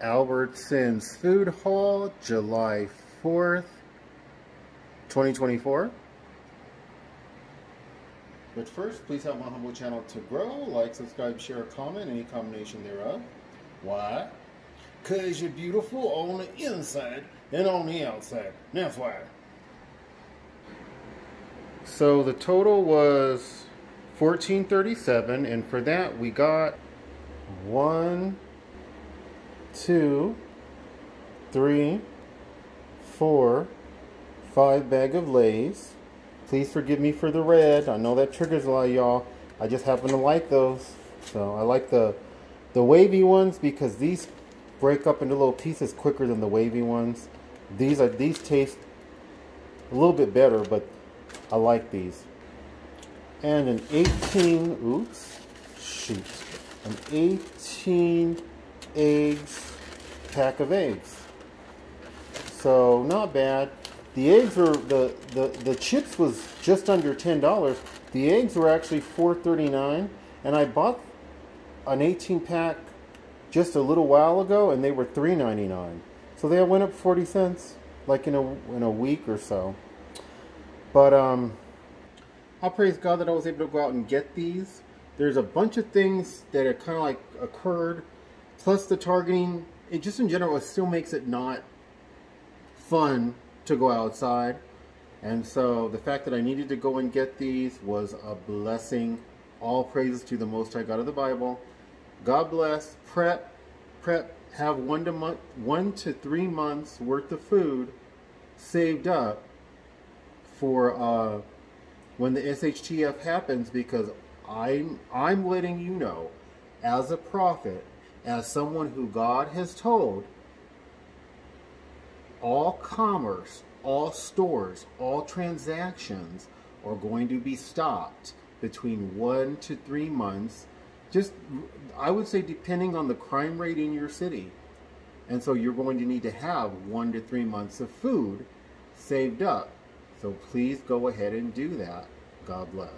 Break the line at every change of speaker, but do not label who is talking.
Albertsons Food Haul, July 4th, 2024. But first, please help my humble channel to grow. Like, subscribe, share, comment, any combination thereof. Why? Because you're beautiful on the inside and on the outside. That's why. So the total was 1437 and for that we got one, two, three, four, five bag of Lay's. Please forgive me for the red. I know that triggers a lot of y'all. I just happen to like those. So I like the the wavy ones because these break up into little pieces quicker than the wavy ones. These are these taste a little bit better, but I like these. And an 18, oops, shoot, an 18 eggs, pack of eggs. So not bad. The eggs were, the, the, the chips was just under $10. The eggs were actually $4.39 and I bought an 18 pack just a little while ago and they were $3.99. So they went up 40 cents like in a, in a week or so. But um, I'll praise God that I was able to go out and get these. There's a bunch of things that are kind of like occurred, plus the targeting. It just in general, it still makes it not fun to go outside. And so the fact that I needed to go and get these was a blessing. All praises to the Most High God of the Bible. God bless. Prep, prep. Have one to month, one to three months worth of food saved up for uh, when the SHTF happens because I'm I'm letting you know as a prophet, as someone who God has told, all commerce, all stores, all transactions are going to be stopped between one to three months. Just, I would say, depending on the crime rate in your city. And so you're going to need to have one to three months of food saved up. So please go ahead and do that. God bless.